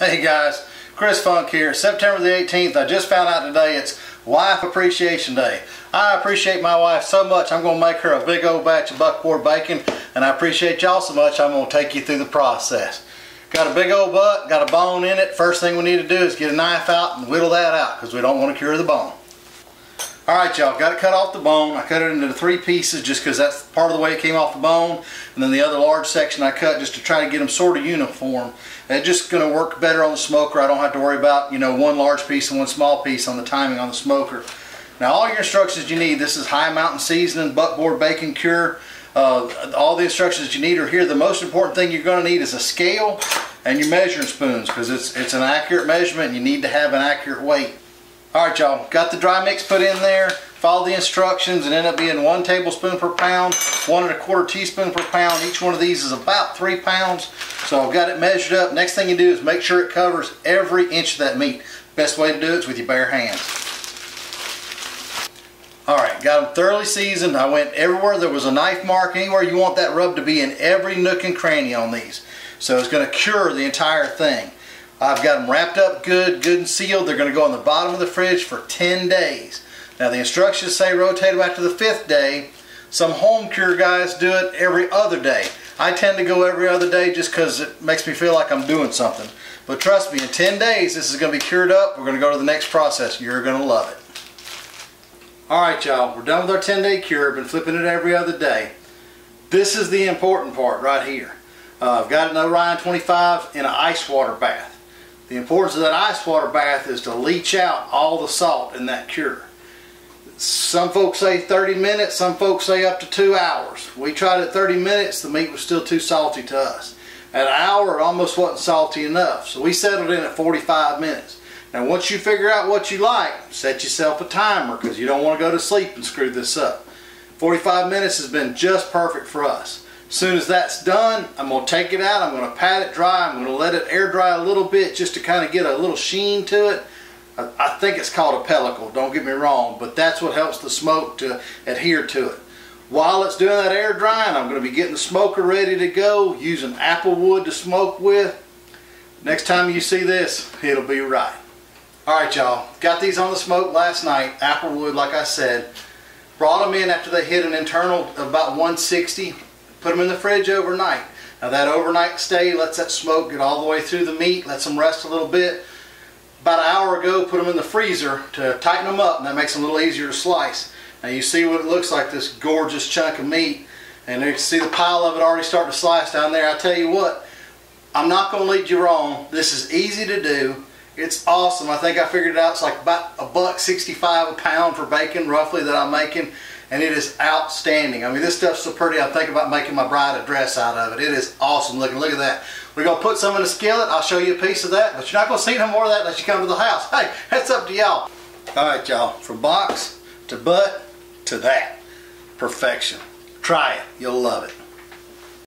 Hey guys, Chris Funk here. September the 18th, I just found out today it's Wife Appreciation Day. I appreciate my wife so much, I'm going to make her a big old batch of buckboard bacon, and I appreciate y'all so much, I'm going to take you through the process. Got a big old butt, got a bone in it. First thing we need to do is get a knife out and whittle that out because we don't want to cure the bone. Alright y'all, got it cut off the bone. I cut it into three pieces just because that's part of the way it came off the bone. And then the other large section I cut just to try to get them sort of uniform. It's just going to work better on the smoker. I don't have to worry about, you know, one large piece and one small piece on the timing on the smoker. Now all your instructions you need, this is High Mountain Seasoning Buckboard Bacon Cure. Uh, all the instructions you need are here. The most important thing you're going to need is a scale and your measuring spoons because it's, it's an accurate measurement and you need to have an accurate weight. Alright y'all, got the dry mix put in there, follow the instructions and end up being one tablespoon per pound, one and a quarter teaspoon per pound. Each one of these is about three pounds. So I've got it measured up. Next thing you do is make sure it covers every inch of that meat. Best way to do it is with your bare hands. Alright, got them thoroughly seasoned. I went everywhere there was a knife mark, anywhere you want that rub to be in every nook and cranny on these. So it's going to cure the entire thing. I've got them wrapped up good, good and sealed. They're going to go on the bottom of the fridge for 10 days. Now the instructions say rotate them after the fifth day. Some home cure guys do it every other day. I tend to go every other day just because it makes me feel like I'm doing something. But trust me, in 10 days this is going to be cured up. We're going to go to the next process. You're going to love it. Alright y'all, we're done with our 10 day cure. I've Been flipping it every other day. This is the important part right here. Uh, I've got an Orion 25 in an ice water bath. The importance of that ice water bath is to leach out all the salt in that cure. Some folks say 30 minutes, some folks say up to two hours. We tried it 30 minutes, the meat was still too salty to us. At an hour, it almost wasn't salty enough. So we settled in at 45 minutes. Now once you figure out what you like, set yourself a timer because you don't want to go to sleep and screw this up. 45 minutes has been just perfect for us. As soon as that's done, I'm going to take it out, I'm going to pat it dry, I'm going to let it air dry a little bit just to kind of get a little sheen to it. I think it's called a pellicle, don't get me wrong, but that's what helps the smoke to adhere to it. While it's doing that air drying, I'm going to be getting the smoker ready to go, using apple wood to smoke with. Next time you see this, it'll be right. Alright y'all, got these on the smoke last night, apple wood like I said. Brought them in after they hit an internal of about 160 Put them in the fridge overnight. Now that overnight stay lets that smoke get all the way through the meat, lets them rest a little bit. About an hour ago, put them in the freezer to tighten them up, and that makes them a little easier to slice. Now you see what it looks like, this gorgeous chunk of meat, and you can see the pile of it already starting to slice down there. I tell you what, I'm not going to lead you wrong. This is easy to do. It's awesome. I think I figured it out. It's like about a buck 65 a pound for bacon, roughly, that I'm making and it is outstanding. I mean, this stuff's so pretty, I'm thinking about making my bride a dress out of it. It is awesome looking. Look at that. We're going to put some in a skillet. I'll show you a piece of that, but you're not going to see no more of that unless you come to the house. Hey, that's up to y'all. All right, y'all. From box to butt to that. Perfection. Try it. You'll love it.